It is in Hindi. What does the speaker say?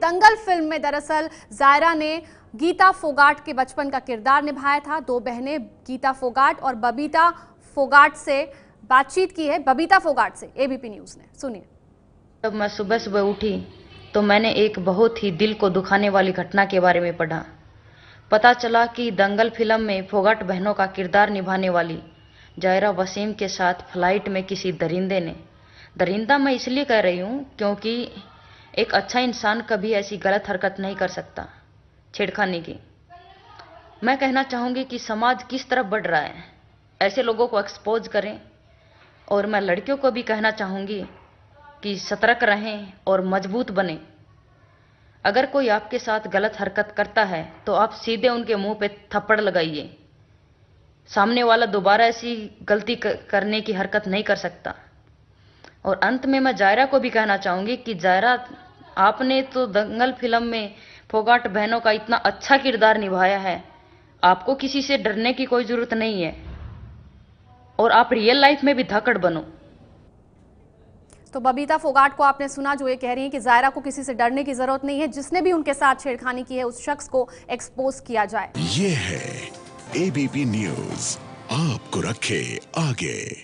दंगल फ़िल्म में दरअसल जायरा ने गीता फोगाट के बचपन का किरदार निभाया था। दो बहनें, गीता फोगाट और बबीता फोगाट से बातचीत की है। बबीता फोगाट से एबीपी न्यूज़ ने। सुनिए। जब मैं सुबह सुबह उठी तो मैंने एक बहुत ही दिल को दुखाने वाली घटना के बारे में पढ़ा। पता चला कि दंगल फ़िल्म में फोगाट बहनों का किरदार निभाने वाली जायरा वसीम के साथ फ़्लाइट में किसी दरिंदे ने। दरिंदा मैं इसलिए कह रही हूँ क्योंकि एक अच्छा इंसान कभी ऐसी गलत हरकत नहीं कर सकता, छेड़खानी की। मैं कहना चाहूँगी कि समाज किस तरफ़ बढ़ रहा है, ऐसे लोगों को एक्सपोज करें। और मैं लड़कियों को भी कहना चाहूँगी कि सतर्क रहें और मज़बूत बने। अगर कोई आपके साथ गलत हरकत करता है तो आप सीधे उनके मुँह पे थप्पड़ लगाइए। सामने वाला दोबारा ऐसी गलती करने की हरकत नहीं कर सकता। और अंत में मैं जायरा को भी कहना चाहूँगी कि जायरा आपने तो दंगल फ़िल्म में फोगाट बहनों का इतना अच्छा किरदार निभाया है। आपको किसी से डरने की कोई ज़रूरत नहीं है। और आप रियल लाइफ में भी धाकड़ बनो। तो बबीता फोगाट को आपने सुना जो ये कह रही है कि जायरा को किसी से डरने की ज़रूरत नहीं है जिसने भी उनके साथ छेड़खानी की है उस शख्स को एक्सपोज किया जाए। ये है एबीपी न्यूज़ आपको रखे आगे।